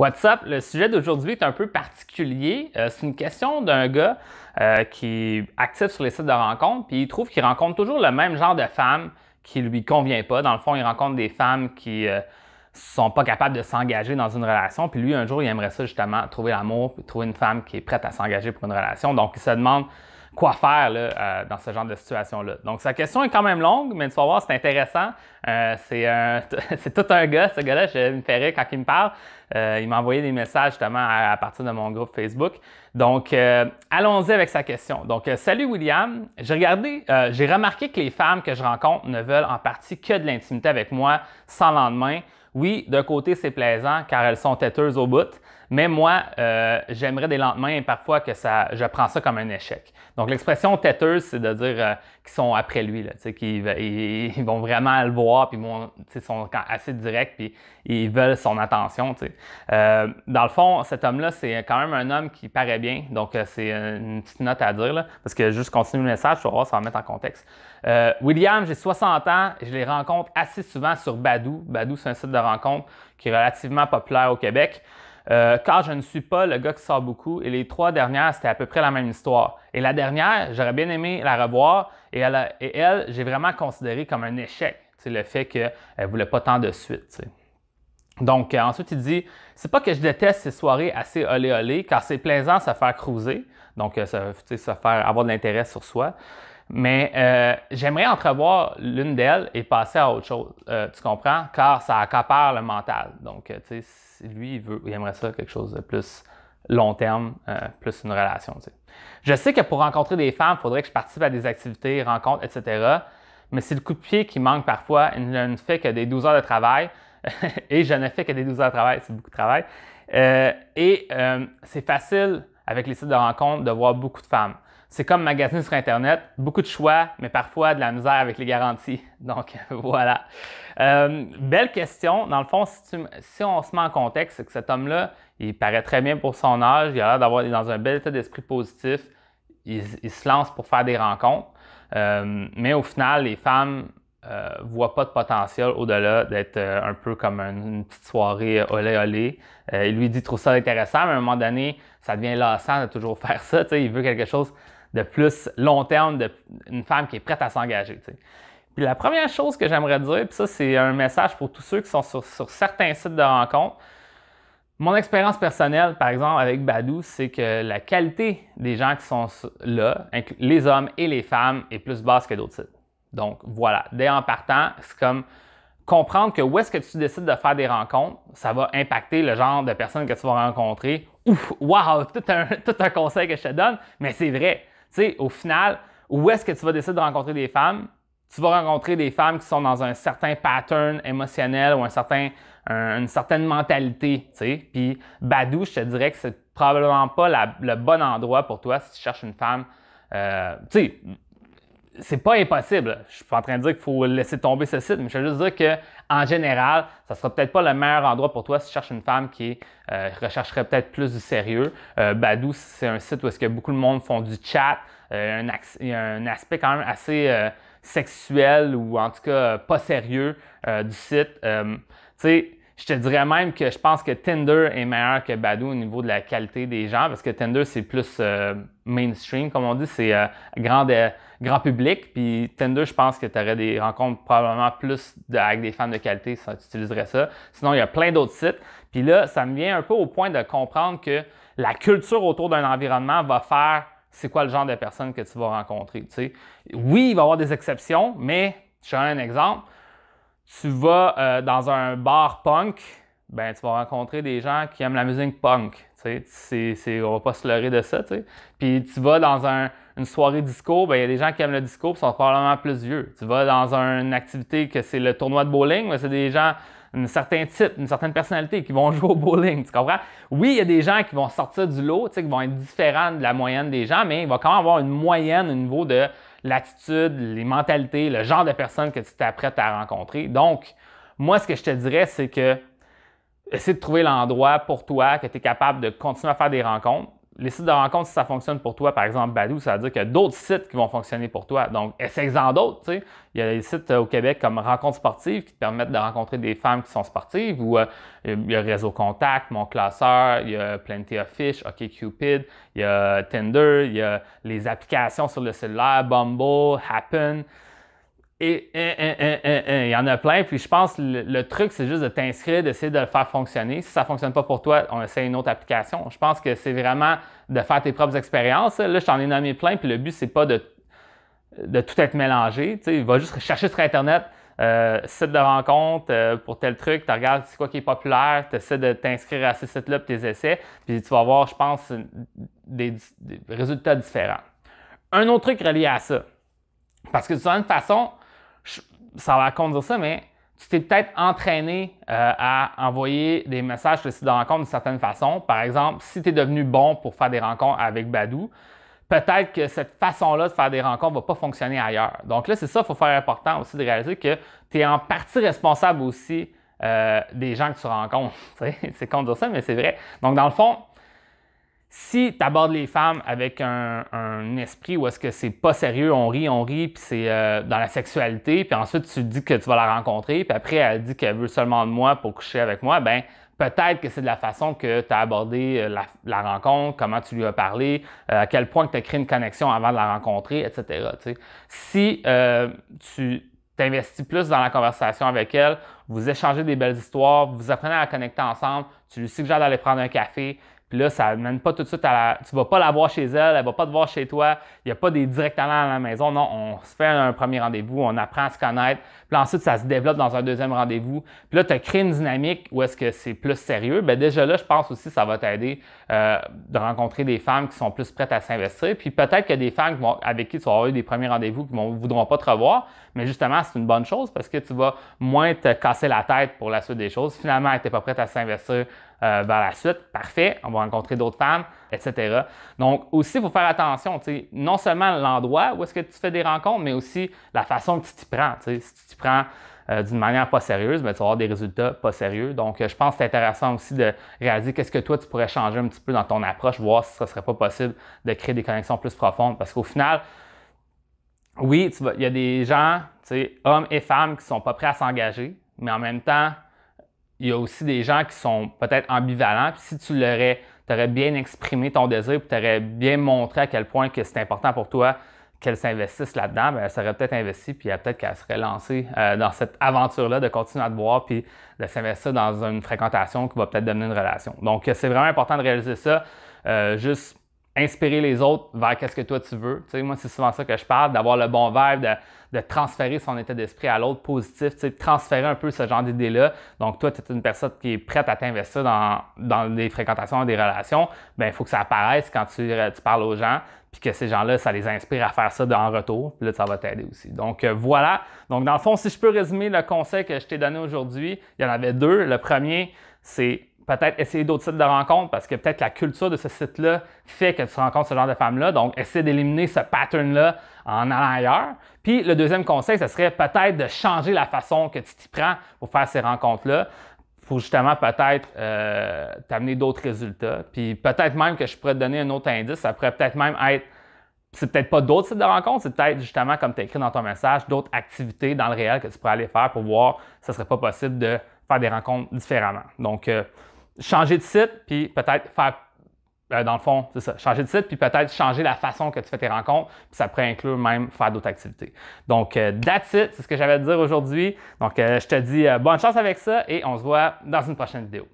What's up? Le sujet d'aujourd'hui est un peu particulier. Euh, c'est une question d'un gars euh, qui est actif sur les sites de rencontres, puis il trouve qu'il rencontre toujours le même genre de femmes qui lui convient pas. Dans le fond, il rencontre des femmes qui euh, sont pas capables de s'engager dans une relation, puis lui, un jour, il aimerait ça justement, trouver l'amour, trouver une femme qui est prête à s'engager pour une relation. Donc, il se demande quoi faire là, euh, dans ce genre de situation-là. Donc, sa question est quand même longue, mais tu vas voir, c'est intéressant. Euh, c'est tout un gars, ce gars-là, je me ferais quand il me parle. Euh, il m'a envoyé des messages justement à, partir de mon groupe Facebook. Donc, allons-y avec sa question. Donc, salut William. J'ai regardé, j'ai remarqué que les femmes que je rencontre ne veulent en partie que de l'intimité avec moi sans lendemain. Oui, d'un côté, c'est plaisant car elles sont têteuses au bout, mais moi, euh, j'aimerais des lendemains parfois que ça, je prends ça comme un échec. Donc, l'expression têteuse, c'est de dire euh, qu'ils sont après lui, qu'ils ils, vont vraiment le voir, puis ils sont assez directs, puis ils veulent son attention. Euh, dans le fond, cet homme-là, c'est quand même un homme qui paraît bien, donc c'est une petite note à dire, là, parce que juste continuer le message, je vais voir, ça va mettre en contexte. William, j'ai 60 ans, et je les rencontre assez souvent sur Badou. Badou, c'est un site de rencontre qui est relativement populaire au Québec. Euh, car je ne suis pas le gars qui sort beaucoup. Et les trois dernières, c'était à peu près la même histoire. Et la dernière, j'aurais bien aimé la revoir. Et elle, j'ai vraiment considéré comme un échec. Le fait qu'elle ne voulait pas tant de suite. Donc, euh, ensuite, il dit C'est pas que je déteste ces soirées assez olé olé, car c'est plaisant se faire cruiser, donc euh, se, faire avoir de l'intérêt sur soi. Mais euh, j'aimerais entrevoir l'une d'elles et passer à autre chose. Euh, tu comprends? Car ça accapare le mental. Donc, euh, tu sais, lui, il, veut, il aimerait ça quelque chose de plus long terme, plus une relation. Je sais que pour rencontrer des femmes, il faudrait que je participe à des activités, rencontres, etc. Mais c'est le coup de pied qui manque parfois. Je ne fais que des 12 heures de travail. et je ne fais que des 12 heures de travail, c'est beaucoup de travail. et c'est facile avec les sites de rencontres de voir beaucoup de femmes. C'est comme magasiner sur Internet, beaucoup de choix, mais parfois de la misère avec les garanties. Donc voilà. Euh, belle question. Dans le fond, si, on se met en contexte, c'est que cet homme-là, il paraît très bien pour son âge, il a l'air d'avoir dans un bel état d'esprit positif, il, se lance pour faire des rencontres. Euh, mais au final, les femmes euh, voient pas de potentiel au-delà d'être un peu comme une, petite soirée olé olé. il lui dit trouve ça intéressant, mais à un moment donné, ça devient lassant de toujours faire ça. Il veut quelque chose de plus long terme d'une femme qui est prête à s'engager. Puis la première chose que j'aimerais dire, puis ça c'est un message pour tous ceux qui sont sur, certains sites de rencontres, mon expérience personnelle, par exemple, avec Badou, c'est que la qualité des gens qui sont là, les hommes et les femmes, est plus basse que d'autres sites. Donc voilà, dès en partant, c'est comme comprendre que où est-ce que tu décides de faire des rencontres, ça va impacter le genre de personnes que tu vas rencontrer. Ouf, wow, tout un, tout un conseil que je te donne, mais c'est vrai. Tu sais, au final, où est-ce que tu vas décider de rencontrer des femmes? Tu vas rencontrer des femmes qui sont dans un certain pattern émotionnel ou un certain, une certaine mentalité, tu sais. Puis Badou, je te dirais que c'est probablement pas le bon endroit pour toi si tu cherches une femme. Euh, tu sais, c'est pas impossible. Je suis pas en train de dire qu'il faut laisser tomber ce site, mais je veux juste dire que en général, ça sera peut-être pas le meilleur endroit pour toi si tu cherches une femme qui euh, rechercherait peut-être plus du sérieux. Euh, Badou, c'est un site où est-ce que beaucoup de monde font du chat. Euh, il y a un aspect quand même assez sexuel ou en tout cas pas sérieux du site. tu sais, je te dirais même que je pense que Tinder est meilleur que Badou au niveau de la qualité des gens parce que Tinder, c'est plus euh, mainstream, comme on dit, c'est euh, grand, public. Puis Tinder, je pense que tu aurais des rencontres probablement plus avec des fans de qualité si tu utiliserais ça. Sinon, il y a plein d'autres sites. Puis là, ça me vient un peu au point de comprendre que la culture autour d'un environnement va faire c'est quoi le genre de personne que tu vas rencontrer. Oui, il va y avoir des exceptions, mais je te un exemple tu vas euh, dans un bar punk, ben, tu vas rencontrer des gens qui aiment la musique punk. Tu sais, on va pas se leurrer de ça. Puis tu vas dans une soirée disco, ben, il y a des gens qui aiment le disco qui sont probablement plus vieux. Tu vas dans une activité que c'est le tournoi de bowling, mais c'est des gens un certain type, une certaine personnalité qui vont jouer au bowling, tu comprends? Oui, il y a des gens qui vont sortir du lot, qui vont être différents de la moyenne des gens, mais il va quand même avoir une moyenne au niveau de l'attitude, les mentalités, le genre de personnes que tu t'apprêtes à rencontrer. Donc, moi, ce que je te dirais, c'est que essaie de trouver l'endroit pour toi, que tu es capable de continuer à faire des rencontres. Les sites de rencontres, si ça fonctionne pour toi, par exemple Badou, ça veut dire qu'il y a d'autres sites qui vont fonctionner pour toi. Donc, essaye-en d'autres. Il y a des sites au Québec comme Rencontres sportives qui te permettent de rencontrer des femmes qui sont sportives ou il y a Réseau Contact, Mon Classeur, il y a Plenty of Fish, OkCupid, il y a Tinder, il y a les applications sur le cellulaire, Bumble, Happen. Et il y en a plein. Puis je pense que le, truc, c'est juste de t'inscrire, d'essayer de le faire fonctionner. Si ça ne fonctionne pas pour toi, on essaie une autre application. Je pense que c'est vraiment de faire tes propres expériences. Là, je t'en ai nommé plein. Puis le but, c'est pas de, de tout être mélangé. Tu va juste chercher sur Internet. Euh, site de rencontre euh, pour tel truc, tu regardes c'est quoi qui est populaire, tu essaies de t'inscrire à ces sites-là pour tes essais, puis tu vas avoir, je pense, des, résultats différents. Un autre truc relié à ça, parce que de toute façon, ça va conduire ça, mais tu t'es peut-être entraîné euh, à envoyer des messages sur le site de rencontre d'une certaine façon. Par exemple, si tu es devenu bon pour faire des rencontres avec Badou, peut-être que cette façon-là de faire des rencontres ne va pas fonctionner ailleurs. Donc là, c'est ça, il faut faire important aussi de réaliser que tu es en partie responsable aussi euh, des gens que tu rencontres. c'est con de dire ça, mais c'est vrai. Donc, dans le fond, si tu abordes les femmes avec un, esprit où est-ce que c'est pas sérieux, on rit, on rit, puis c'est euh, dans la sexualité, puis ensuite tu dis que tu vas la rencontrer, puis après elle dit qu'elle veut seulement de moi pour coucher avec moi, ben peut-être que c'est de la façon que tu as abordé euh, la, rencontre, comment tu lui as parlé, euh, à quel point tu as créé une connexion avant de la rencontrer, etc. Si tu t'investis plus dans la conversation avec elle, vous échangez des belles histoires, vous apprenez à connecter ensemble, tu lui suggères d'aller prendre un café, puis là, ça ne mène pas tout de suite à la. Tu vas pas la voir chez elle, elle va pas te voir chez toi. Il n'y a pas des directement à la maison. Non, on se fait un premier rendez-vous, on apprend à se connaître. Puis ensuite, ça se développe dans un deuxième rendez-vous. Puis là, tu as créé une dynamique où est-ce que c'est plus sérieux. Bien, déjà là, je pense aussi que ça va t'aider euh, de rencontrer des femmes qui sont plus prêtes à s'investir. Puis peut-être a des femmes avec qui tu vas avoir eu des premiers rendez-vous qui ne voudront pas te revoir. Mais justement, c'est une bonne chose parce que tu vas moins te casser la tête pour la suite des choses. Finalement, elle n'était pas prête à s'investir euh, vers la suite. Parfait, on va rencontrer d'autres femmes, etc. Donc, aussi, il faut faire attention, non seulement l'endroit où est-ce que tu fais des rencontres, mais aussi la façon que tu t'y prends. Si tu t'y prends euh, d'une manière pas sérieuse, ben, tu vas avoir des résultats pas sérieux. Donc, euh, je pense que c'est intéressant aussi de réaliser qu'est-ce que toi, tu pourrais changer un petit peu dans ton approche, voir si ce ne serait pas possible de créer des connexions plus profondes. Parce qu'au final, oui, il y a des gens, hommes et femmes, qui sont pas prêts à s'engager, mais en même temps, il y a aussi des gens qui sont peut-être ambivalents. Puis si tu l'aurais, aurais bien exprimé ton désir, puis tu bien montré à quel point que c'est important pour toi qu'elle s'investisse là-dedans, bien, elle serait peut-être investie, puis peut-être qu'elle serait lancée euh, dans cette aventure-là de continuer à te voir, puis de s'investir dans une fréquentation qui va peut-être devenir une relation. Donc, c'est vraiment important de réaliser ça. Euh, juste inspirer les autres vers qu'est-ce que toi tu veux. Tu sais, moi, c'est souvent ça que je parle, d'avoir le bon vibe, de, transférer son état d'esprit à l'autre positif, tu sais, transférer un peu ce genre d'idée-là. Donc, toi, tu es une personne qui est prête à t'investir dans, dans des fréquentations, des relations, bien, il faut que ça apparaisse quand tu, tu parles aux gens, puis que ces gens-là, ça les inspire à faire ça en retour, puis là, ça va t'aider aussi. Donc, euh, voilà. Donc, dans le fond, si je peux résumer le conseil que je t'ai donné aujourd'hui, il y en avait deux. Le premier, c'est peut-être essayer d'autres sites de rencontres parce que peut-être la culture de ce site-là fait que tu rencontres ce genre de femmes-là. Donc, essaie d'éliminer ce pattern-là en allant ailleurs. Puis, le deuxième conseil, ce serait peut-être de changer la façon que tu t'y prends pour faire ces rencontres-là pour justement peut-être euh, t'amener d'autres résultats. Puis peut-être même que je pourrais te donner un autre indice, ça pourrait peut-être même être, c'est peut-être pas d'autres sites de rencontres, c'est peut-être justement, comme tu as écrit dans ton message, d'autres activités dans le réel que tu pourrais aller faire pour voir si ce serait pas possible de faire des rencontres différemment. Donc, euh, changer de site, puis peut-être faire, euh, dans le fond, c'est ça, changer de site, puis peut-être changer la façon que tu fais tes rencontres, puis ça pourrait inclure même faire d'autres activités. Donc, euh, that's it, c'est ce que j'avais à dire aujourd'hui. Donc, euh, je te dis bonne chance avec ça et on se voit dans une prochaine vidéo.